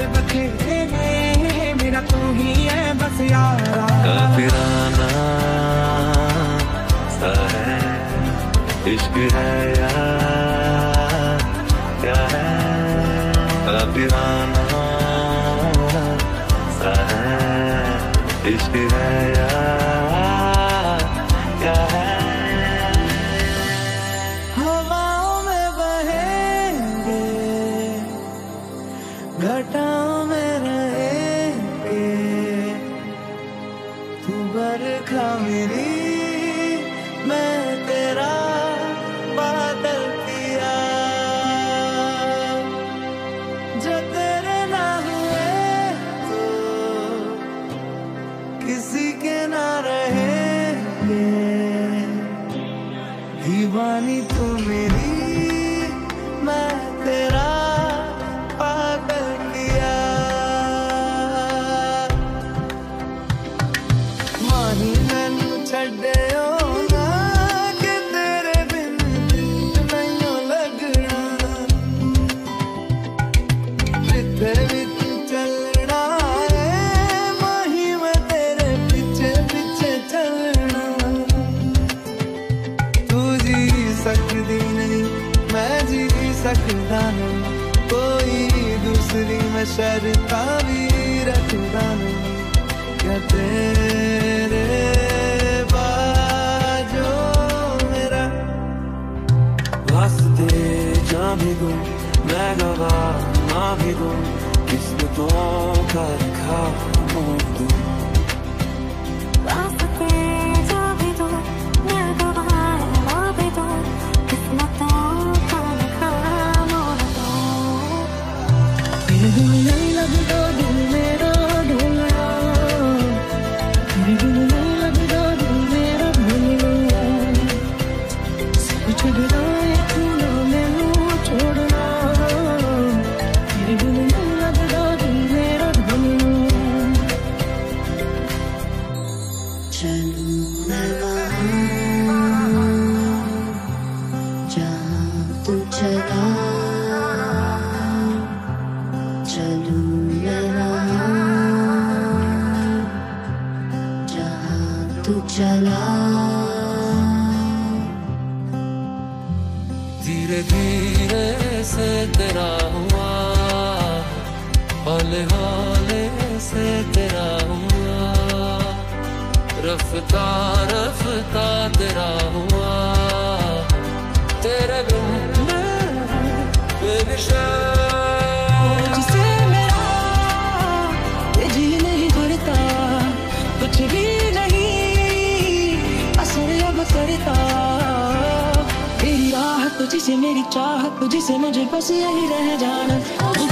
तेरे यार बखेरे तू ही है बस यारा। क्या है इश्क है सकती नहीं, मैं जी सकता नहीं कोई दूसरी मैं शर्ता भी रखता नहीं क्या तेरे बाजो मेरा वास्ते जा भी दूँ मैं गवाह ना भी दूँ किस्मतों का लिखा मोड़ दूँ तू चला। धीरे धीरे से तेरा हुआ हौले हौले से तेरा हुआ। रफ्ता रफ्ता तेरा हुआ तेरे बिन मैं बेनिशान जिसे मेरा तुझसे मेरी चाह तुझसे मुझे बस यही रह जाना।